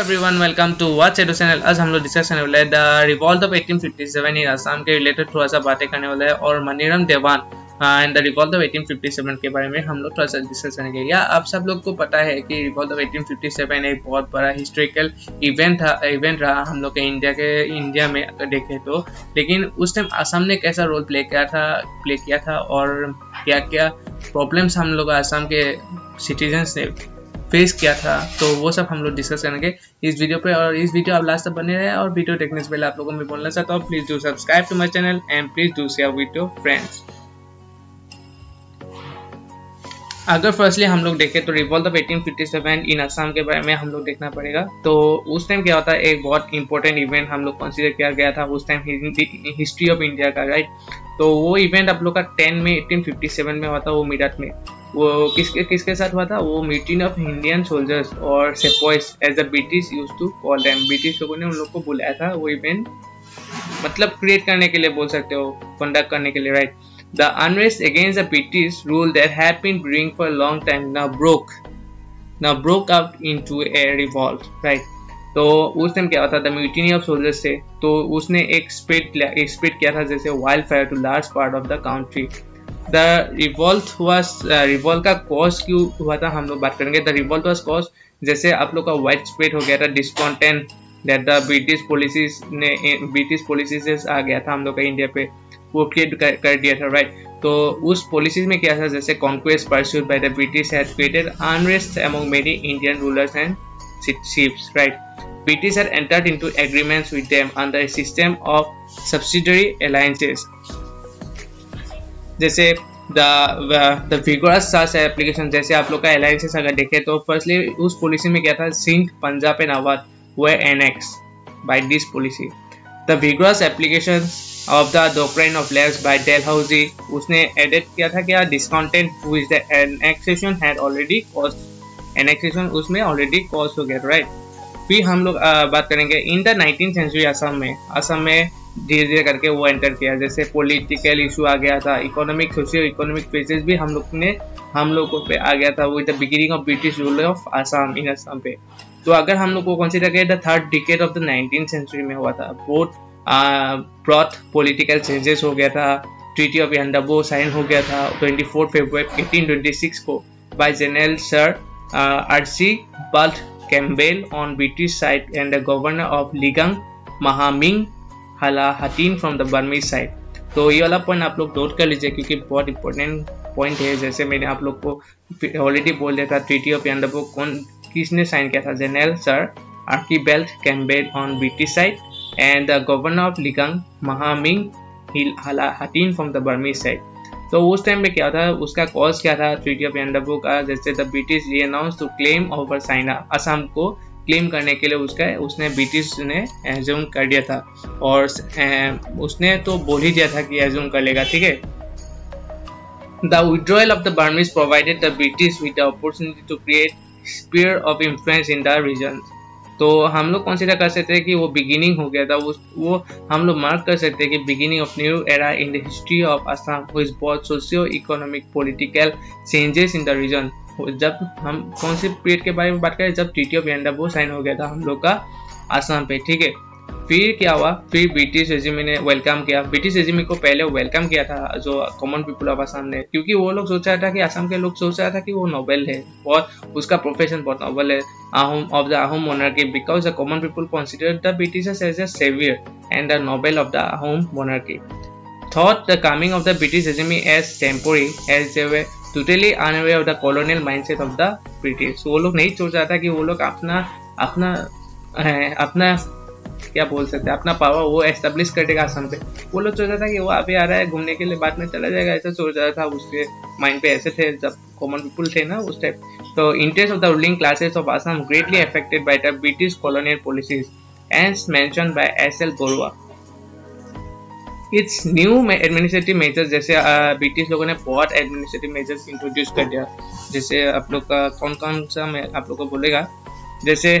Everyone welcome to watch एडो channel आज हम लोग डिस्कस करने वाले the revolt of 1857 in Assam के रिलेटेड थोड़ा सा बातें करने वाले हैं और Maniram Dewan and the revolt of 1857 के बारे में हम लोग थोड़ा सा डिस्कस करेंगे। या आप सब लोग को पता है कि रिवॉल्ट ऑफ़ 1857 एक बहुत बड़ा हिस्ट्रिकल इवेंट था इवेंट रहा हम लोग के इंडिया के इंडिया में अगर देखें तो। लेकिन उस टाइम असम ने कैसा रोल प्ले किया था प्ले किया था और क्या क्या प्रॉब्लम्स हम लोग असम के सिटीजन्स ने फेस किया था तो वो सब हम लोग डिस्कस करेंगे इस वीडियो पे और इस वीडियो आप लास्ट तक बने रहे और वीडियो देखने से पहले आप लोगों में बोलना चाहता हूँ please do subscribe to my channel and please do share with your friends अगर फर्स्टली हम लोग देखें तो रिवॉल्ट ऑफ़ 1857 इन असम के बारे में हम लोग देखना पड़ेगा। तो उस टाइम क्या होता है, एक बहुत इंपॉर्टेंट इवेंट हम लोग कंसिडर किया गया था, उस टाइम हिस्ट्री ऑफ़ इंडिया का राइट तो वो इवेंट आप लोग का 10 में 1857 में हुआ था, वो मीरठ में। वो किसके किसके साथ हुआ था? वो मीटिंग ऑफ़ इंडियन सोल्जर्स और sepoys as the British use to call them British लोगों ने उन लोग को बुलाया था, वो इवेंट मतलब क्रिएट करने के लिए बोल सकते हो कंडक्ट करने के लिए right the unrest against the British rule that had been bring for long time now broke now broke out into a revolt right तो उस टाइम क्या होता था म्यूटिनी ऑफ़ सोल्जर्स से तो उसने एक स्प्रिट एक स्प्रिट किया था, जैसे wild fire to large part of the country the revolt हुआ रिवॉल्ट का कॉज क्यों हुआ था हम लोग बात करेंगे। द रिवॉल्ट वॉज़ कॉज जैसे आप लोग का वाइड स्प्रेड हो गया था discontent that the British policies ने ब्रिटिश पॉलिसीज़ आ गया था हम लोग का इंडिया पे वो क्रिएट कर, दिया था राइट तो उस पॉलिसीज़ में क्या था जैसे conquest pursued by the British had created unrest among many Indian rulers and chiefs right? British had entered into agreements with them under a system of subsidiary alliances. जैसे द विगोरस एप्लीकेशन जैसे आप लोग का alliances अगर देखें तो firstly उस policy में क्या था? Sindh Punjab and Awadh they annex by this policy the vigorous application of the doctrine of lapse by Dalhousie उसने एडिट किया था क्या discounted which the annexation had already annexation उसमें ऑलरेडी कॉस्ट हो गया राइट फिर हम लोग बात करेंगे in the nineteen century Assam में असम में धीरे धीरे करके वो एंटर किया। जैसे पॉलिटिकल इशू आ गया था इकोनॉमिक सोशियो इकोनॉमिक फेजेस भी हम लोग ने, हम लोगों पे आ गया था। With the beginning of British rule of Assam in Assam पे। तो अगर हम लोग को कंसिडर करें the third decade of the nineteen century में हुआ था। बोथ ब्रॉथ पॉलिटिकल चेंजेस हो गया था। ट्रीटी ऑफ़ यंडबो साइन हो गया था। Twenty four February eighteen twenty six को by general sir Archibald Campbell on British side and the governor of Legaing Mahamin Hla Htin from the Burmese side तो ये वाला पॉइंट आप लोग नोट कर लीजिए क्योंकि बहुत इंपॉर्टेंट पॉइंट है। जैसे मैंने आप लोग को ऑलरेडी बोल दिया था ट्रीटी ऑफ़ यंडबो कौन, किसने साइन किया था? General sir Archibald Campbell on British side and the governor of Legaing Mahamin Htin from the Burmese side तो उस टाइम में क्या था? उसका कॉज क्या था? ट्रीटी ऑफ़ यंडबो का, जैसे the British renounce to claim over Saina Assam को क्लेम करने के लिए उसका, उसने ब्रिटिश ने एज्यूम कर दिया था। और उसने तो बोल ही दिया था कि एज्यूम कर लेगा, ठीक है? The withdrawal of the Burmese provided the British with the opportunity to create sphere of influence in the region तो हम लोग कंसिडर कर सकते हैं कि वो बिगिनिंग हो गया था। वो हम लोग मार्क कर सकते हैं कि beginning of new era in the history of Assam with बहुत socio economic political changes in the region जब हम कौन से पीरियड के बारे में बात करें, जब टी ऑफ़ एंडा वो साइन हो गया था हम लोग का आसाम पे, ठीक है? फिर क्या हुआ? फिर ब्रिटिश रेजिमी ने वेलकम किया। ब्रिटिश रेजिमी को पहले वेलकम किया था जो कॉमन पीपल ऑफ़ आसाम ने क्योंकि वो लोग सोच रहा था कि आसाम के लोग सोच रहा था कि वो नोबेल है बहुत उसका प्रोफेशन बहुत नोबेल है। Ahom of the Ahom monarchy because the common people consider the British as a saviour and the noble of the Ahom monarchy thought the coming of the British regime as temporary, as they totally unaware of the colonial mindset of the British वो लोग नहीं सोच रहा था कि वो लोग अपना अपना अपना, क्या बोल सकते हैं, अपना पावर वो एस्टेब्लिश कर देगा असम पे। वो लोग सोच रहा था कि वो अभी आ रहा है, घूमने के लिए बाद में चला जाएगा, ऐसा सोच रहा था उसके माइंड पे। ऐसे थे जब कॉमन पीपल थे ना उस टाइप तो interest of the ruling classes of Assam greatly affected by the British colonial policies and mention by S L Baruah its new administrative measures जैसे ब्रिटिश लोगों ने बहुत एडमिनिस्ट्रेटिव मेजर्स इंट्रोड्यूस कर दिया। जैसे आप लोग का कौन कौन सा मैं आप लोग को बोलेगा? जैसे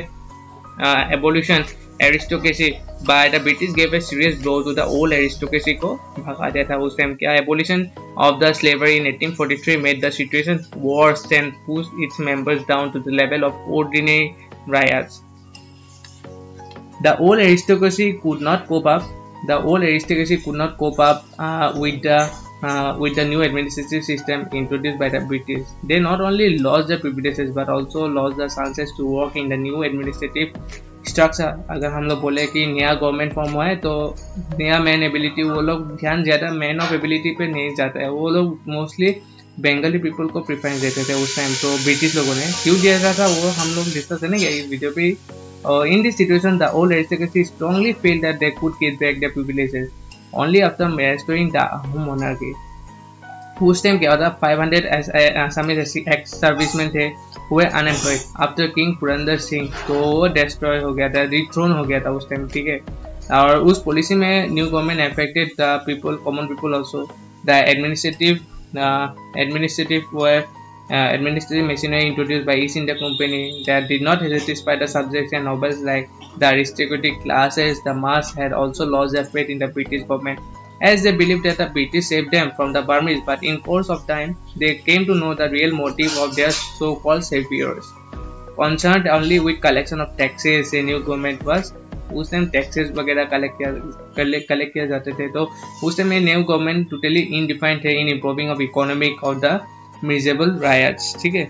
abolition aristocracy by the British gave a serious blow to the old aristocracy को भगा दिया था उस टाइम क्या? Abolition of the slavery in 1843 made the situation worse and push its members down to the level of ordinary ryots The old aristocracy could not cope up. The old aristocracy could not cope up uh, with the uh, with the new administrative system introduced by the British. They not only lost their privileges but also lost the chances to work in the new administrative structure. अगर हम लोग बोले कि नया government form हुआ है तो नया मैन एबिलिटी वो लोग ध्यान ज़्यादा मैन ऑफ़ एबिलिटी पे नहीं जाता है वो लोग मोस्टली बंगाली पीपल को प्रिफरेंस देते थे उस टाइम तो ब्रिटिश लोगों ने क्यों दिया था वो हम लोग डिस्कस करेंगे इस वीडियो पे Uh, in this situation, the old aristocracy strongly felt that they could get back their privileges only after restoring the home monarchy. उस टाइम क्या होता 500 असमीज एक्स सर्विसमैन थे हुए unemployed after king Purandar Singh तो वो destroy हो गया था रिथ्रोन हो गया था उस टाइम ठीक है और उस पॉलिसी में new government affected the people common people also the administrative administrative uh, administrative machinery introduced by East India Company that did not satisfy the subjects and nobles like the aristocratic classes, the mass had also lost their faith in the British government as they believed that the British saved them from the Burmese but in course of time they came to know the real motive of their so-called saviors. Concerned only with collection of taxes, a new government was उस time taxes वगैरह collect किया collect किया जाते थे तो उस time new government totally undefined थे in improving of economic of the miserable ryots ठीक है?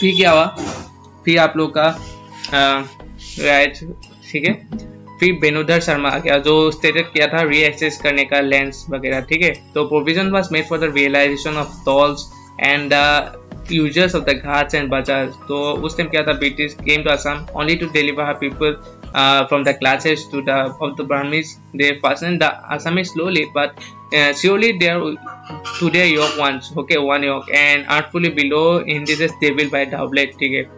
फिर क्या हुआ? फिर आप लोग का राइट ठीक है? फिर बेनुधर शर्मा गया जो स्टेटेड किया था री एक्सेस करने का लेंस वगैरह, ठीक है? तो provision was made for the realization of tolls and the users of the ghats and bazaar तो उस टाइम क्या था British came to Assam only to deliver people uh, from the classes to the of the Burmese. They fasten the Assamese slowly, but uh, surely they are to their yoke once. Okay, one yoke and artfully below indices they will by doublet. ठीक है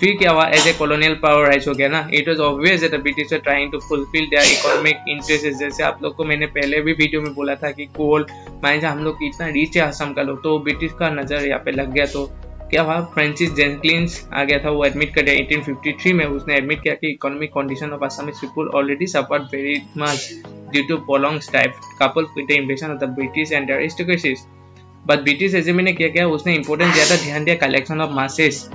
फिर क्या हुआ as a colonial power rise हो गया ना it was obvious that British trying to fulfil their economic interest जैसे आप लोग को मैंने पहले भी वीडियो में बोला था कि कोल माइंस हम लोग इतना रिच है असम का लोग तो ब्रिटिश का नज़र यहाँ पे लग गया तो क्या हुआ? फ्रेंसिस जेंकलिंस आ गया था वो एडमिट कर दिया 1853 में उसने एडमिट किया कि economic condition of Assam people already suffered very much due to prolong strife couple with the invasion of the British and aristocracies but British regime ने क्या किया? उसने इंपॉर्टेंस ज़्यादा ध्यान दिया collection of masses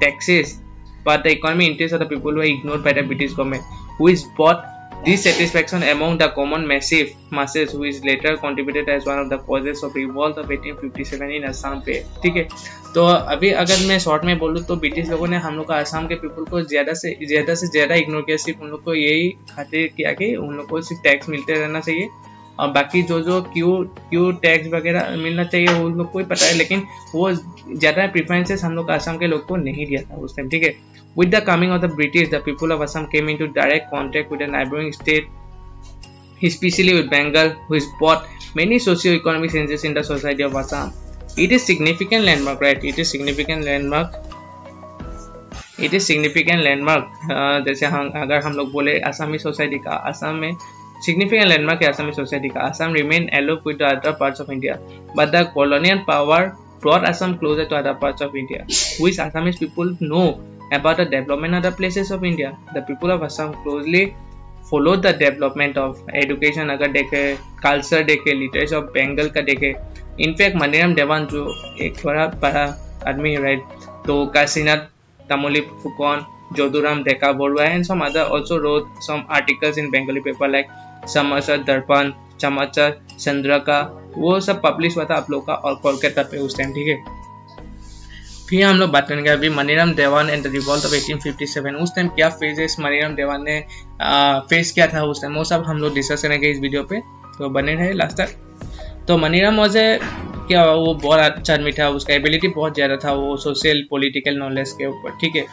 taxes but the economic interests of the people were ignored by the British government, who is bought dissatisfaction among the common massive masses who is later contributed as one of the causes of revolt of 1857 in Assam पे। ठीक है? तो अभी अगर मैं short में बोलूँ तो ब्रिटिश लोगों ने हम लोग का आसाम के पीपल को ज़्यादा से ज़्यादा से ज़्यादा इग्नोर किया। सिर्फ़ उन लोग को यही खातिर किया कि उन लोग को सिर्फ़ टैक्स मिलते रहना चाहिए। और बाकी जो जो क्यू क्यू टैक्स वगैरह मिलना चाहिए, वो लोग को ही पता है। लेकिन वो ज़्यादा प्रिफरेंसेस हम लोग आसाम के लोग को नहीं दिया था उस टाइम ठीक है? With the coming of the British, the people of Assam came into direct contact with the neighboring state, especially with Bengal, who has brought many socio-economic changes in the society of Assam. It is significant landmark, right? It is significant landmark. It is significant landmark जैसे हम अगर हम लोग बोले आसामी society का आसाम में significant landmark है आसामी society का Assam remain aloof with the other parts of India but the colonial power brought Assam closer to other parts of India which Assamese people know about the development of the places of India. The people of Assam closely followed the development of education अगर देखे culture देखे literature of Bengal का देखे in fact Maniram देवान जो एक बड़ा बड़ा आदमी है राइट तो Kashinath Tamuli Fukonn, Joduram Deka Borua and some other also wrote some articles in Bengali paper like Samachar Darpan, Chamachar Chandraka वो सब पब्लिश हुआ था आप लोग का और कोलकाता पे उस टाइम ठीक है फिर हम लोग बात करेंगे अभी Maniram Dewan and the revolt of 1857 उस टाइम क्या फेजेस मनीराम देवान ने फेस किया था उस टाइम वो सब हम लोग डिस्कस करेंगे इस वीडियो पे। तो बने रहे लास्ट तक। तो मनीराम वॉज़ क्या वो बहुत अच्छा आदमी था। उसका एबिलिटी बहुत ज़्यादा था। वो सोशल पॉलिटिकल नॉलेज के ऊपर, ठीक है?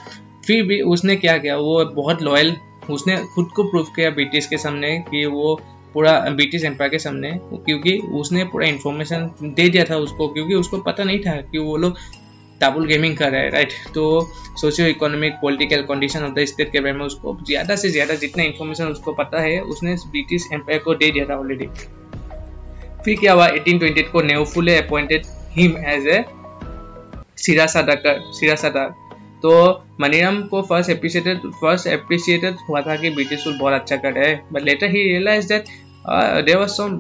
फिर भी उसने क्या किया? वो बहुत लॉयल उसने खुद को प्रूव किया ब्रिटिश के सामने कि वो पूरा, ब्रिटिश एम्पायर के सामने। क्योंकि उसने पूरा इन्फॉर्मेशन दे दिया था उसको, क्योंकि उसको पता नहीं था कि वो लोग डबल गेमिंग कर रहा है राइट तो socio economic political condition of the state के बारे में उसको ज़्यादा से ज़्यादा जितना इन्फॉर्मेशन उसको पता है, उसने ब्रिटिश एम्पायर को दे दिया था ऑलरेडी फिर क्या हुआ? 1828 को Neufville appointed him as a sheristadar sheristadar तो मनीराम को फ़र्स्ट एप्रिशिएटेड फ़र्स्ट एप्रिशिएटेड हुआ था कि ब्रिटिश रूल बहुत अच्छा कर रहे हैं। But later he realise that there was some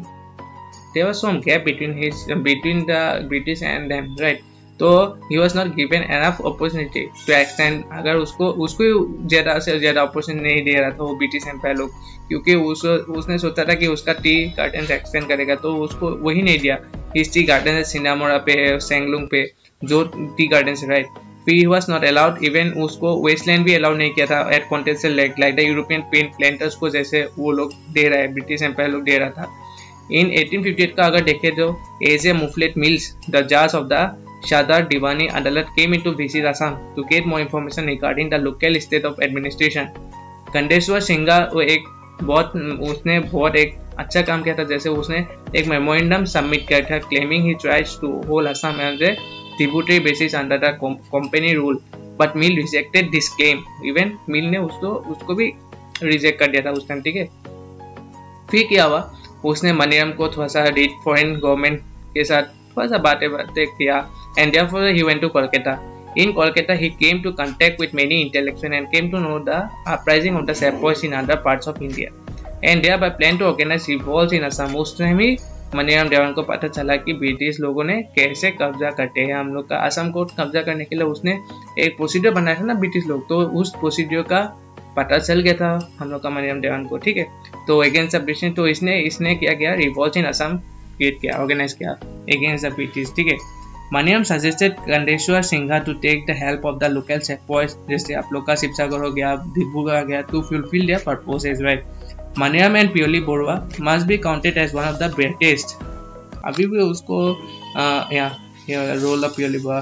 there was some gap between his between the British and them right तो he was not given enough opportunity to extend अगर उसको उसको ज़्यादा से ज़्यादा अपॉर्चुनिटी नहीं दे रहा था वो ब्रिटिश एम्पायर लोग, क्योंकि उस, उसने सोचा था कि उसका टी गार्डन एक्सटेंड करेगा तो उसको वही नहीं दिया। हिस्ट्री गार्डन है पे सेंगलुंग पे, जो tea garden right he was not allowed even उसको वेस्टलैंड भी अलाउड नहीं किया था at concessional lake like the European paint planters को जैसे वो लोग दे रहा है ब्रिटिश एम्पायर लोग दे रहा था। इन 1858 का अगर देखे तो as a Moffatt Mills the judge of the Sadar Diwani Adalat came into visit Assam to get more information regarding the local state of administration Kandeshwar Singha वो एक बहुत, उसने बहुत एक अच्छा काम किया था। जैसे उसने एक मेमोरेंडम सबमिट किया था claiming he tries to hold Assam as a tributary basis under the company rule, but Mill rejected this claim. Even Mill ने उसको उसको भी रिजेक्ट कर दिया था उस टाइम ठीक है? फिर क्या हुआ? उसने मनियम को थोड़ा सा फॉरेन गवर्नमेंट के साथ सा बातें बातें किया and therefore he went to Kolkata In Kolkata, he came to contact with many intellectuals and came to know the uprising of the sepoys in other parts of India. And thereby planned to organize revolts in Assam. उस time ही मनीराम देवान को पता चला कि British लोगों ने कैसे कब्जा करते हैं हम लोग का असम को कब्जा करने के लिए उसने एक प्रोसीडियर बनाया था ना ब्रिटिश लोग तो उस प्रोसीडियर का पता चल गया था हम लोग का मनीराम देवान को ठीक है? तो अगेंस्ट ब्रिटिश तो इसने इसने क्या किया रिवॉल्ट इन असम क्रिएट किया ऑर्गेनाइज किया अगेंस्ट द ब्रिटिश ठीक है? मनियम suggested Kandeshwar Singha to take the help of the local sepoys जैसे आप लोग का शिवसागर हो गया डिब्रूगढ़ हो गया to fulfil their purpose as well मनियम and Piyali Barua must be counted as one of the greatest अभी भी उसको role of Piyali Barua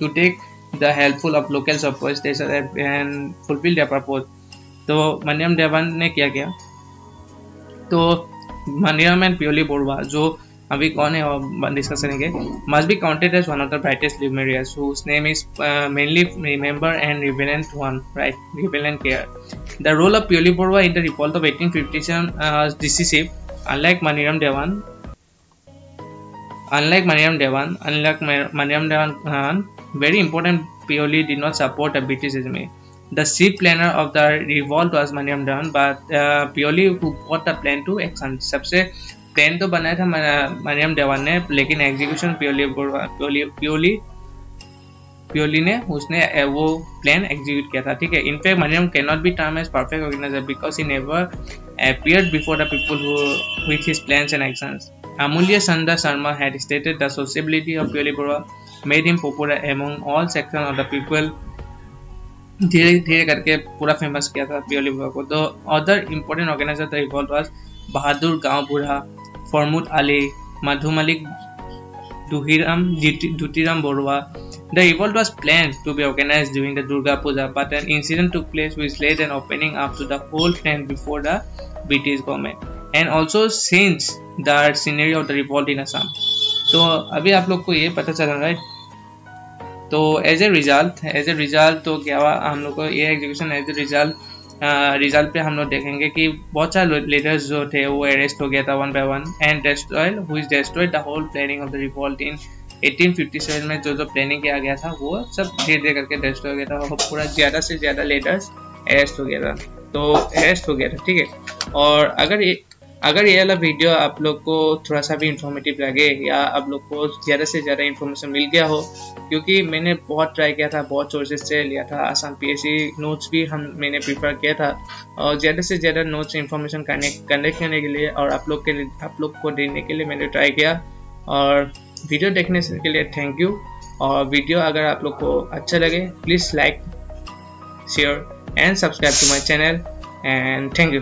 to take the helpful of local support and fulfil their purpose तो मनियम देवन ने क्या किया? तो मनियम and Piyali Borwa जो अभी कौन है और डिस्कस करेंगे। Must be counted as one of the brightest luminaries whose name is mainly remember and relevant one right relevant care the role of Piyali Barua in the report of eighteen fifty seven decisive unlike Maniram Dewan unlike Maniram Dewan unlike Maniram Dewan very important Piyali did not support a British regime The chief planner of the revolt was Maniam Dhan, but uh, purely who bought the plan to सबसे plan तो बनाया था मरियम देवान ने, लेकिन execution Piyali Piyali Piyali Piyali ने उसने वो प्लान एग्जीक्यूट किया था, ठीक है in fact Maniram can not be term as perfect organiser because he never appeared before the people who, with his plans and actions. Amulya Sanda Sharma had stated the sociability of Pioli Bora made him popular among all sections of the people. धीरे धीरे करके पूरा famous किया था Pioli Barua को तो other important organiser the revolt was Bahadur Gaon Burha Pramod Ali Madhu Malik Duhiram Dutiram Barua the revolt was plan to be organise during the Durga Puja but an incident to place which let an opening up to the whole friend before the British government and also sense the scenery of the revolt in Assam तो अभी आप लोग को ये पता चला right तो as a result as a result तो क्या हुआ? हम लोग को ये exhibition as a result result पे हम लोग देखेंगे कि बहुत सारे लीडर्स जो थे, वो अरेस्ट हो गया था one by one and destroyal is destroyed the whole planning of the revolt in 1857 में जो जो प्लानिंग किया गया था, वो सब धीरे धीरे करके डेस्ट्रॉय हो गया था और पूरा ज़्यादा से ज़्यादा लीडर्स अरेस्ट हो गया था। तो अरेस्ट हो गया था, ठीक है? और अगर अगर ये वाला वीडियो आप लोग को थोड़ा सा भी इंफॉर्मेटिव लगे या आप लोग को ज़्यादा से ज़्यादा इन्फॉर्मेशन मिल गया हो, क्योंकि मैंने बहुत ट्राई किया था, बहुत सोर्सेज से लिया था। आसाम पी नोट्स भी हम, मैंने प्रीफर किया था। और ज़्यादा से ज़्यादा नोट्स इन्फॉर्मेशन कनेक्ट करने के लिए और आप लोग के लिए, आप लोग को देने के लिए मैंने ट्राई किया। और वीडियो देखने के लिए थैंक यू और वीडियो अगर आप लोग को अच्छा लगे please like share and subscribe to my channel and thank you